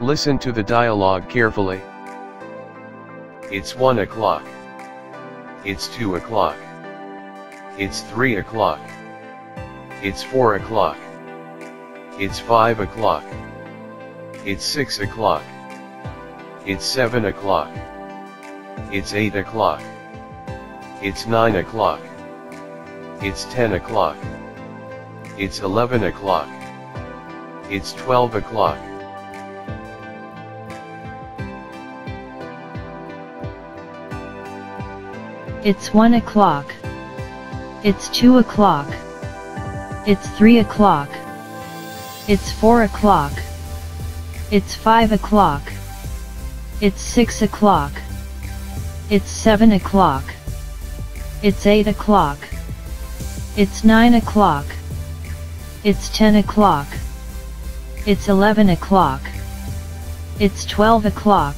Listen to the dialogue carefully. It's 1 o'clock. It's 2 o'clock. It's 3 o'clock. It's 4 o'clock. It's 5 o'clock. It's 6 o'clock. It's 7 o'clock. It's 8 o'clock. It's 9 o'clock. It's 10 o'clock. It's 11 o'clock. It's 12 o'clock. It's 1 o'clock. It's 2 o'clock. It's 3 o'clock. It's 4 o'clock. It's 5 o'clock. It's 6 o'clock. It's 7 o'clock. It's 8 o'clock. It's 9 o'clock. It's 10 o'clock. It's 11 o'clock. It's 12 o'clock.